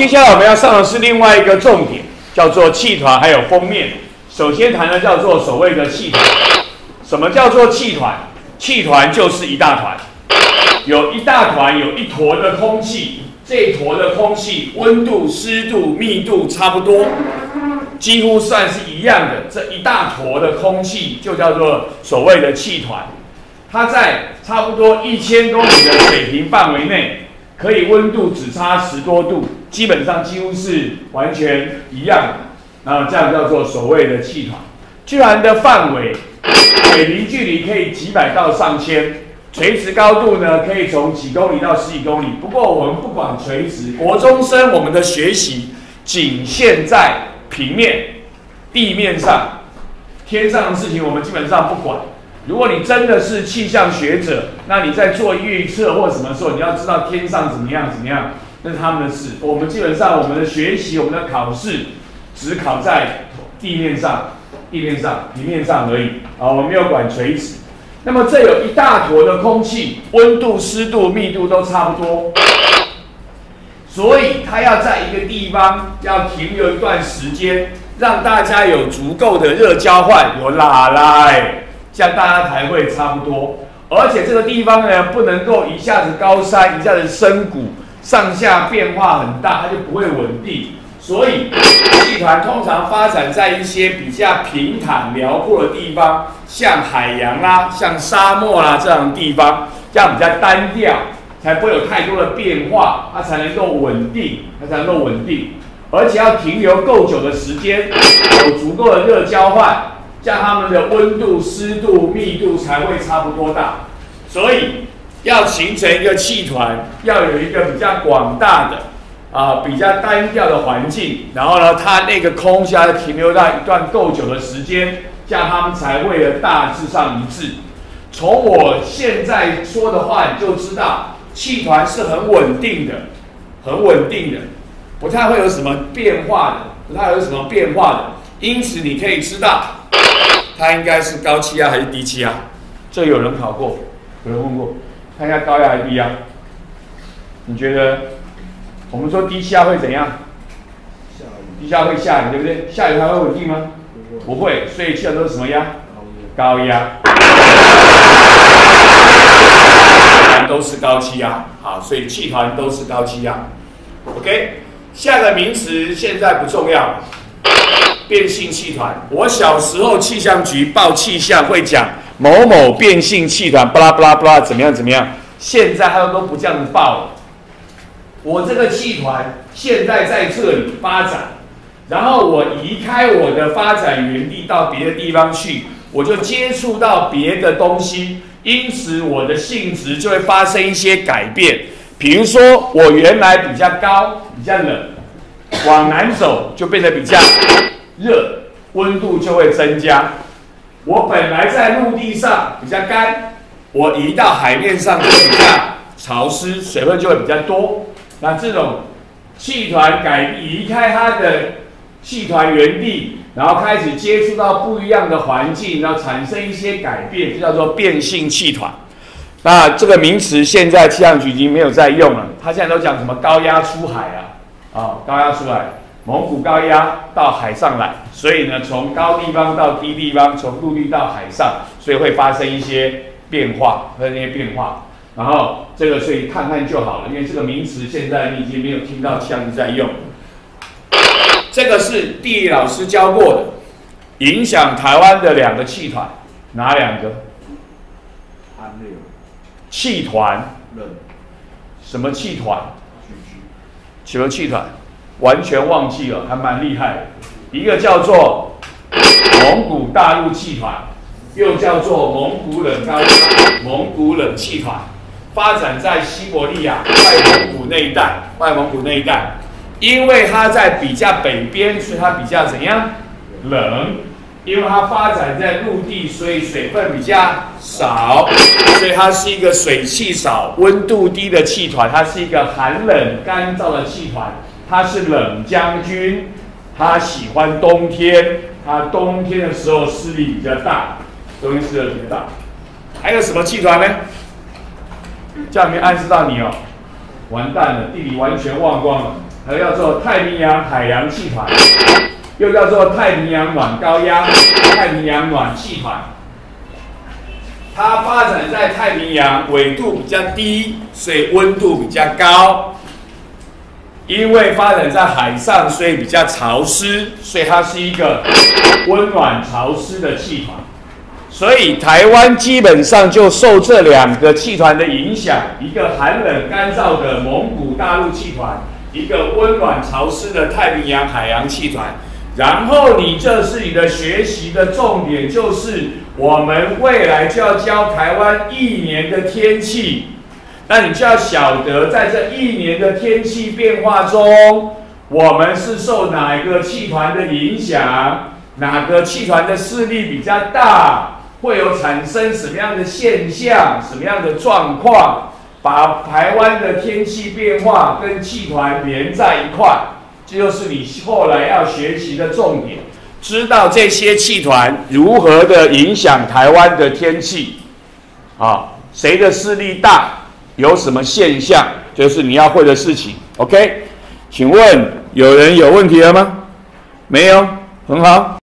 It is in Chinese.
接下来我们要上的是另外一个重点，叫做气团还有封面。首先谈的叫做所谓的气团。什么叫做气团？气团就是一大团，有一大团，有一坨的空气。这一坨的空气温度、湿度、密度差不多，几乎算是一样的。这一大坨的空气就叫做所谓的气团。它在差不多一千公里的水平范围内，可以温度只差十多度，基本上几乎是完全一样的。然后这样叫做所谓的气团。气团的范围，水平距离可以几百到上千。垂直高度呢，可以从几公里到十几公里。不过我们不管垂直，国中生我们的学习仅限在平面、地面上，天上的事情我们基本上不管。如果你真的是气象学者，那你在做预测或什么时候，你要知道天上怎么样怎么样，那是他们的事。我们基本上我们的学习、我们的考试，只考在地面上、地面上、平面上而已啊，我们没有管垂直。那么这有一大坨的空气，温度、湿度、密度都差不多，所以它要在一个地方要停留一段时间，让大家有足够的热交换，有拉来，这样大家才会差不多。而且这个地方呢，不能够一下子高山，一下子深谷，上下变化很大，它就不会稳定。所以，气团通常发展在一些比较平坦辽阔的地方，像海洋啦、像沙漠啦这样的地方，这样比较单调，才不会有太多的变化，它才能够稳定，它才能够稳定，而且要停留够久的时间，有足够的热交换，这样它们的温度、湿度、密度才会差不多大。所以，要形成一个气团，要有一个比较广大的。啊，比较单调的环境，然后呢，它那个空气要停留在一段够久的时间，这样它们才会的大致上一致。从我现在说的话，你就知道气团是很稳定的，很稳定的，不太会有什么变化的，不太有什么变化的。因此，你可以知道它应该是高气压还是低气压。这有人考过，有人问过，看一下高压还是低压？你觉得？我们说低气压会怎样？低气压会下雨，对不对？下雨它会稳定吗？不会，所以气压都是什么压？高压。都是高气压，好，所以气团都是高气压。OK，下个名词现在不重要。变性气团，我小时候气象局报气象会讲某某变性气团，巴拉巴拉巴拉，怎么样怎么样？现在他们都不这样子报了。我这个气团现在在这里发展，然后我移开我的发展原地到别的地方去，我就接触到别的东西，因此我的性质就会发生一些改变。比如说，我原来比较高、比较冷，往南走就变得比较热，温度就会增加。我本来在陆地上比较干，我移到海面上就比较潮湿，水分就会比较多。那这种气团改离开它的气团原地，然后开始接触到不一样的环境，然后产生一些改变，就叫做变性气团。那这个名词现在气象局已经没有在用了，它现在都讲什么高压出海啊，啊，高压出海，蒙古高压到海上来，所以呢，从高地方到低地方，从陆地到海上，所以会发生一些变化和那些变化。然后这个所以看看就好了，因为这个名词现在你已经没有听到枪在用。这个是地理老师教过的，影响台湾的两个气团，哪两个？寒流。气团。冷。什么气团？什么气团？完全忘记了，还蛮厉害。一个叫做蒙古大陆气团，又叫做蒙古冷高压、蒙古冷气团。发展在西伯利亚、外蒙古那一带，外蒙古那一带，因为它在比较北边，所以它比较怎样冷？因为它发展在陆地，所以水分比较少，所以它是一个水汽少、温度低的气团。它是一个寒冷干燥的气团，它是冷将军，它喜欢冬天，它冬天的时候势力比较大，冬天势力比较大。还有什么气团呢？这样没暗示到你哦，完蛋了，地理完全忘光了。还叫做太平洋海洋气团，又叫做太平洋暖高压、太平洋暖气团。它发展在太平洋，纬度比较低，所以温度比较高。因为发展在海上，所以比较潮湿，所以它是一个温暖潮湿的气团。所以台湾基本上就受这两个气团的影响，一个寒冷干燥的蒙古大陆气团，一个温暖潮湿的太平洋海洋气团。然后你这是你的学习的重点，就是我们未来就要教台湾一年的天气。那你就要晓得，在这一年的天气变化中，我们是受哪一个气团的影响？哪个气团的势力比较大？会有产生什么样的现象？什么样的状况？把台湾的天气变化跟气团连在一块，这就是你后来要学习的重点。知道这些气团如何的影响台湾的天气？啊，谁的势力大？有什么现象，就是你要会的事情。OK，请问有人有问题了吗？没有，很好。